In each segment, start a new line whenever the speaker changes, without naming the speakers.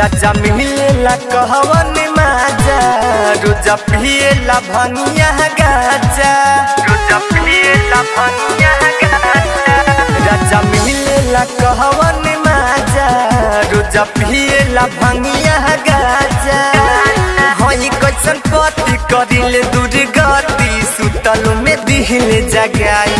राजा मिलेला कहवन माजा। रोजा पिएला भंगिया गाजा। रोजा पिएला भंगिया गाजा। राजा मिलेला कहवन माजा। रोजा पिएला भंगिया गाजा। हई कैसन पति करिले दुर्गति। सुतल में दिहले जगाई।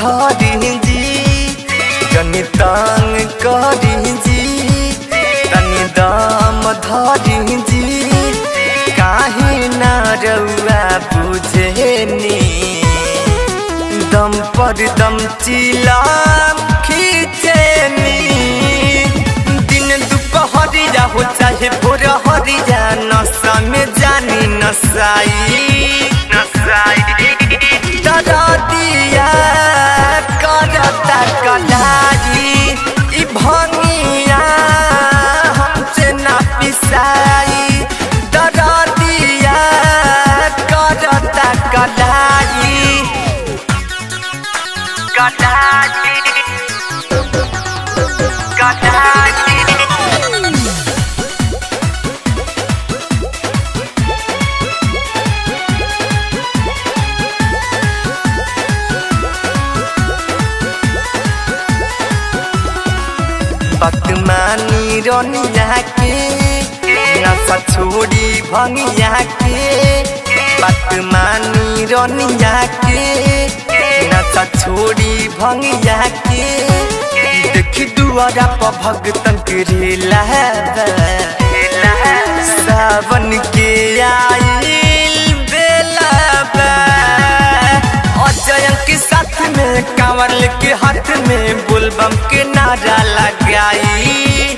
धरी जी जनि तंग करी जी तनि दाम धरी जी काहे ना रउआ बुझेनी दम पर दम चिलाम खींचेनी दिन दुपहरिया हो चाहे भोर हरिया नशा में जानी नसाई नसाई दादा दिया बदमानी रनिया के नशा छोड़ी भंगिया के बदमानी रनिया के छोड़ी भंगिया के देखी दुआरा पर के सावन के अजय के साथ में कांवर लेके हाथ में बोलबम के नारा लगाई।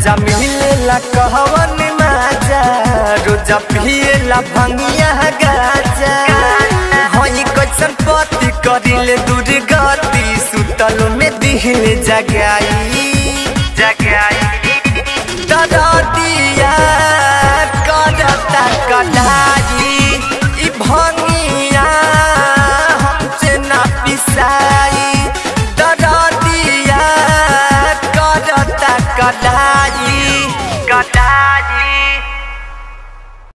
रोजा मिलेला कहवन माजा रोजा पिएला भंगिया गाजा। हई कैसन पति दूर दुर्गति, सुतल में दिहले जगाई जगाई। Kadaji Kadaji